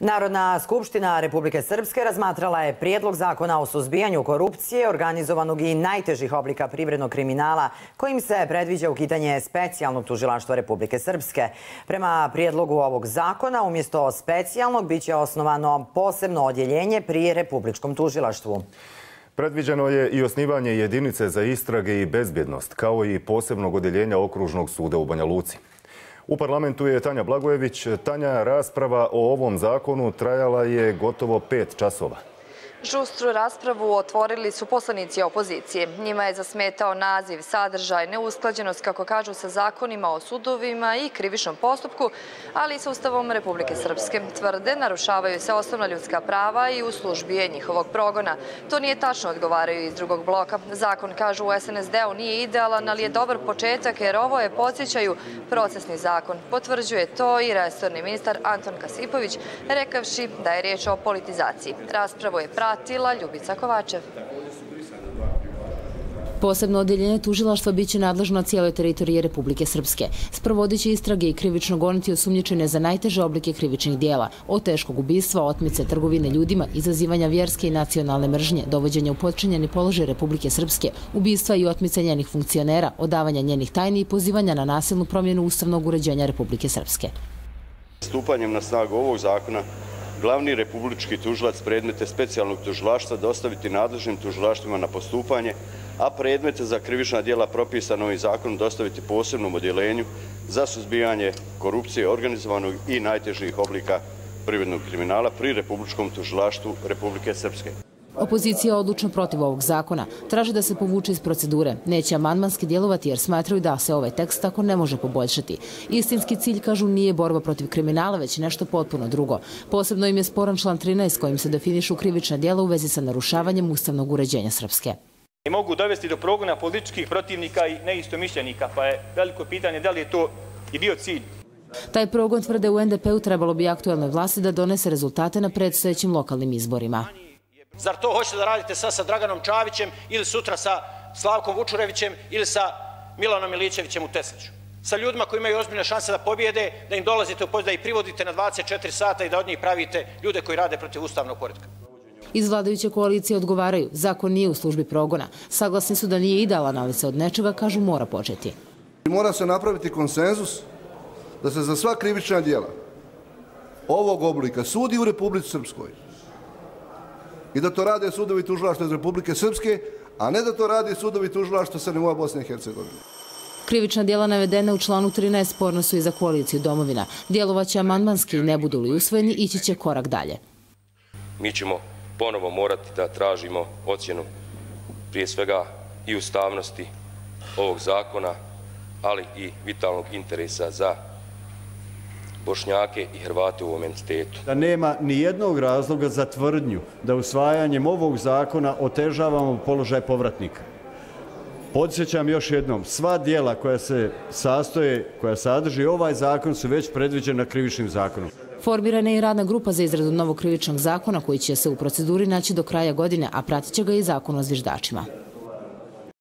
Narodna skupština Republike Srpske razmatrala je prijedlog zakona o suzbijanju korupcije, organizovanog i najtežih oblika privrednog kriminala, kojim se predviđa ukitanje specijalnog tužilaštva Republike Srpske. Prema prijedlogu ovog zakona, umjesto specijalnog, biće osnovano posebno odjeljenje pri Republičkom tužilaštvu. Predviđeno je i osnivanje jedinice za istrage i bezbjednost, kao i posebnog odjeljenja okružnog suda u Banja Luci. U parlamentu je Tanja Blagojević. Tanja, rasprava o ovom zakonu trajala je gotovo pet časova. Žustru raspravu otvorili su poslanici opozicije. Njima je zasmetao naziv, sadržaj, neusklađenost, kako kažu, sa zakonima o sudovima i krivičnom postupku, ali i sa Ustavom Republike Srpske. Tvrde, narušavaju se osnovna ljudska prava i u službi je njihovog progona. To nije tačno, odgovaraju iz drugog bloka. Zakon, kažu u SNSD-u, nije idealan, ali je dobar početak jer ovo je, podsjećaju, procesni zakon. Potvrđuje to i restorni ministar Anton Kasipović, rekavši da je riječ o politizaciji. Raspravo je pratio pratila Ljubica Kovačev. Posebno odjeljenje tužilaštva biće nadležno na cijeloj teritorije Republike Srpske. Sprovodit će istrage i krivično goniti osumnjičene za najteže oblike krivičnih dijela, od teškog ubistva, otmice, trgovine ljudima, izazivanja vjerske i nacionalne mržnje, dovođenja u podčinjeni položaj Republike Srpske, ubistva i otmice njenih funkcionera, odavanja njenih tajni i pozivanja na nasilnu promjenu ustavnog uređenja Republike Srpske. Stupanjem na snagu ovog zakona glavni republički tužilac predmete specijalnog tužilaštva dostaviti nadležnim tužilaštvima na postupanje, a predmete za krivična dijela propisano ovim zakonom dostaviti posebnom odjelenju za suzbijanje korupcije organizovanog i najtežih oblika privrednog kriminala pri Republičkom tužilaštvu Republike Srpske. Opozicija je odlučno protiv ovog zakona. Traže da se povuče iz procedure. Neće amandmanski djelovati jer smatraju da se ovaj tekst tako ne može poboljšati. Istinski cilj, kažu, nije borba protiv kriminala, već nešto potpuno drugo. Posebno im je sporan član 13 kojim se definišu krivična djela u vezi sa narušavanjem ustavnog uređenja Srpske. I mogu dovesti do progona političkih protivnika i neistomišljenika, pa je veliko pitanje da li je to i bio cilj. Taj progon tvrde u NDP-u trebalo bi aktualnoj vlasti da donese rezultate na predstojećim lokalnim izborima. Zar to hoćete da radite sad sa Draganom Čavićem ili sutra sa Slavkom Vučurevićem ili sa Milanom Milićevićem u Tesliću? Sa ljudima koji imaju ozbiljne šanse da pobjede, da im dolazite u da ih privodite na 24 sata i da od njih pravite ljude koji rade protiv ustavnog poredka. Iz vladajuće koalicije odgovaraju, zakon nije u službi progona. Saglasni su da nije idealan, ali se od nečega, kažu, mora početi. Mora se napraviti konsenzus da se za sva krivična dijela ovog oblika sudi u Republici Srpskoj i da to rade sudovi tužilaštva iz Republike Srpske, a ne da to rade sudovi tužilaštva sa nivoa Bosne i Hercegovine. Krivična dijela navedene u članu 13 sporno su i za koaliciju domovina. Dijelovaće amandmanski ne budu li usvojeni, ići će korak dalje. Mi ćemo ponovo morati da tražimo ocjenu prije svega i ustavnosti ovog zakona, ali i vitalnog interesa za Bošnjake i Hrvate u ovom entitetu. Da nema ni jednog razloga za tvrdnju da usvajanjem ovog zakona otežavamo položaj povratnika. Podsjećam još jednom, sva dijela koja se sastoje, koja sadrži ovaj zakon su već predviđena krivičnim zakonom. Formirana je i radna grupa za izradu novog krivičnog zakona koji će se u proceduri naći do kraja godine, a pratit će ga i zakon o zviždačima.